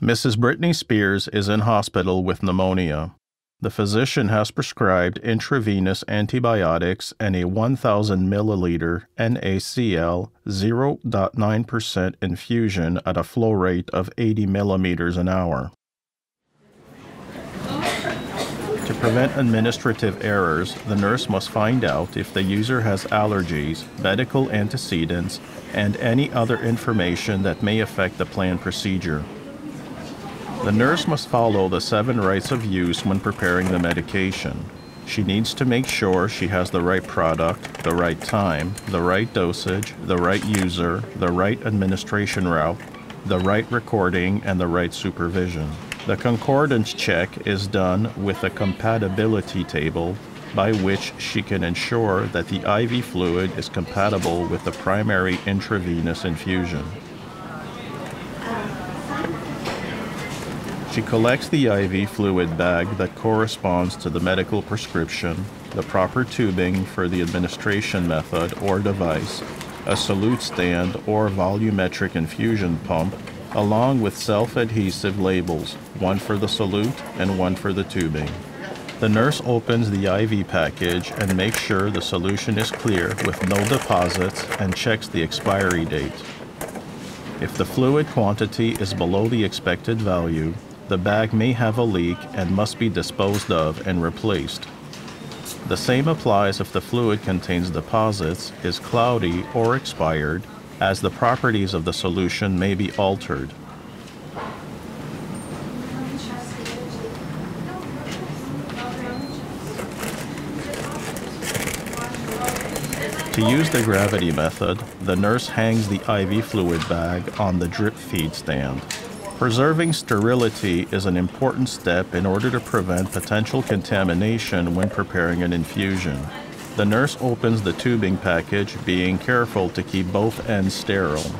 Mrs. Brittany Spears is in hospital with pneumonia. The physician has prescribed intravenous antibiotics and a 1000 milliliter NaCl 0.9% infusion at a flow rate of 80 milliliters an hour. To prevent administrative errors, the nurse must find out if the user has allergies, medical antecedents, and any other information that may affect the planned procedure. The nurse must follow the seven rights of use when preparing the medication. She needs to make sure she has the right product, the right time, the right dosage, the right user, the right administration route, the right recording, and the right supervision. The concordance check is done with a compatibility table by which she can ensure that the IV fluid is compatible with the primary intravenous infusion. She collects the IV fluid bag that corresponds to the medical prescription, the proper tubing for the administration method or device, a solute stand or volumetric infusion pump, along with self-adhesive labels, one for the solute and one for the tubing. The nurse opens the IV package and makes sure the solution is clear with no deposits and checks the expiry date. If the fluid quantity is below the expected value, the bag may have a leak and must be disposed of and replaced. The same applies if the fluid contains deposits, is cloudy, or expired, as the properties of the solution may be altered. To use the gravity method, the nurse hangs the IV fluid bag on the drip feed stand. Preserving sterility is an important step in order to prevent potential contamination when preparing an infusion. The nurse opens the tubing package, being careful to keep both ends sterile.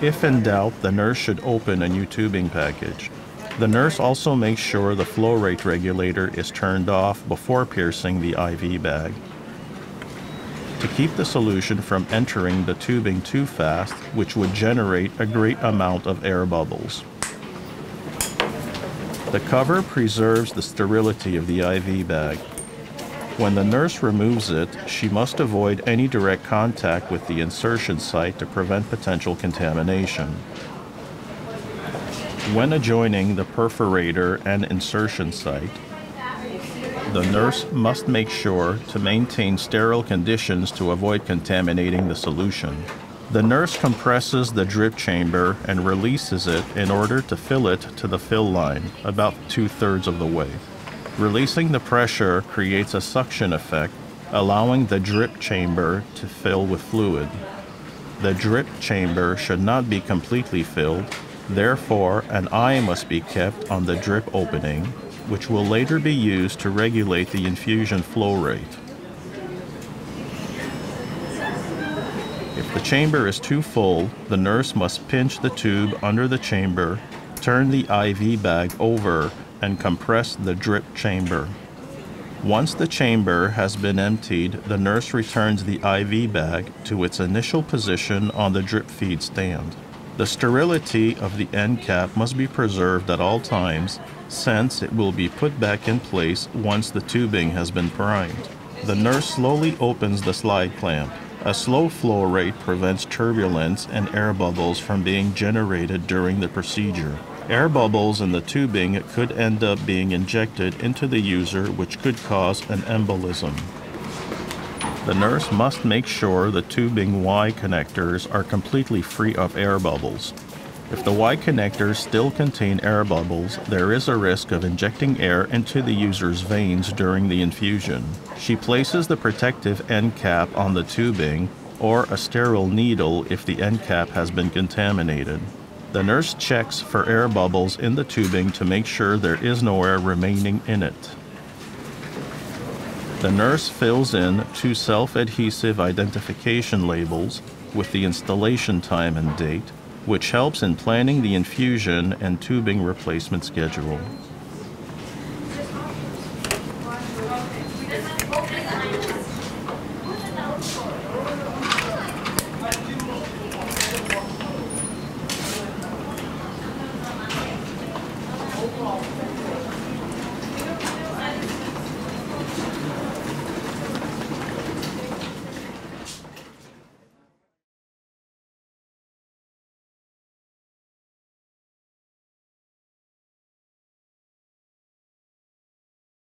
If in doubt, the nurse should open a new tubing package. The nurse also makes sure the flow rate regulator is turned off before piercing the IV bag. To keep the solution from entering the tubing too fast, which would generate a great amount of air bubbles. The cover preserves the sterility of the IV bag. When the nurse removes it, she must avoid any direct contact with the insertion site to prevent potential contamination. When adjoining the perforator and insertion site, the nurse must make sure to maintain sterile conditions to avoid contaminating the solution. The nurse compresses the drip chamber and releases it in order to fill it to the fill line, about two thirds of the way. Releasing the pressure creates a suction effect, allowing the drip chamber to fill with fluid. The drip chamber should not be completely filled, therefore, an eye must be kept on the drip opening which will later be used to regulate the infusion flow rate. If the chamber is too full, the nurse must pinch the tube under the chamber, turn the IV bag over, and compress the drip chamber. Once the chamber has been emptied, the nurse returns the IV bag to its initial position on the drip feed stand. The sterility of the end cap must be preserved at all times since it will be put back in place once the tubing has been primed. The nurse slowly opens the slide clamp. A slow flow rate prevents turbulence and air bubbles from being generated during the procedure. Air bubbles in the tubing could end up being injected into the user, which could cause an embolism. The nurse must make sure the tubing Y connectors are completely free of air bubbles. If the Y connectors still contain air bubbles, there is a risk of injecting air into the user's veins during the infusion. She places the protective end cap on the tubing or a sterile needle if the end cap has been contaminated. The nurse checks for air bubbles in the tubing to make sure there is no air remaining in it. The nurse fills in two self-adhesive identification labels with the installation time and date which helps in planning the infusion and tubing replacement schedule.